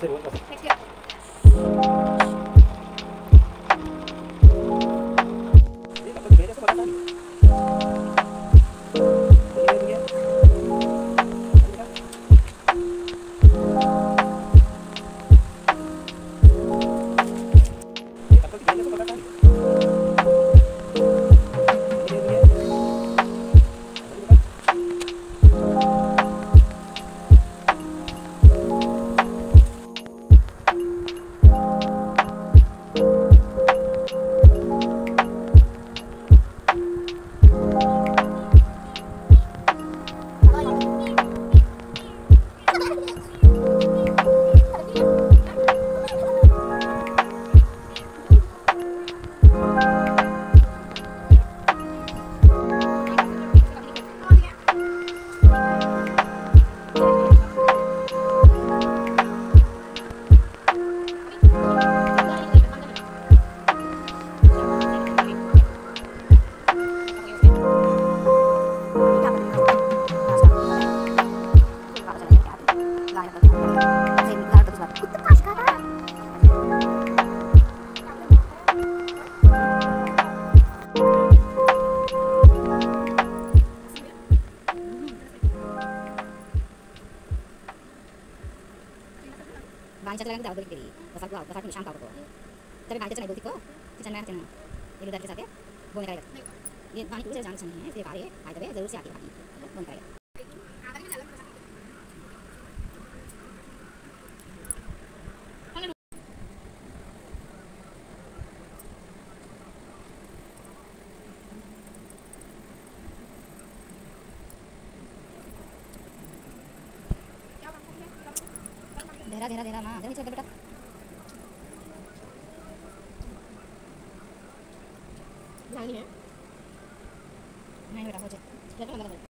pase, buen pase. बांचा लगा दाव तेरी बसा बस बसा निशान का को तब बांचा चने बोलती को किचन में चलना ये उधर के साथ है। बोलने का ये पानी पूछे जान नहीं है फिर आ आए तबे ज़रूर से आती है बोलने करेगा धीरा धीरा धीरा ना धीरे चल बेटा नहीं है नहीं बेटा हो जाए है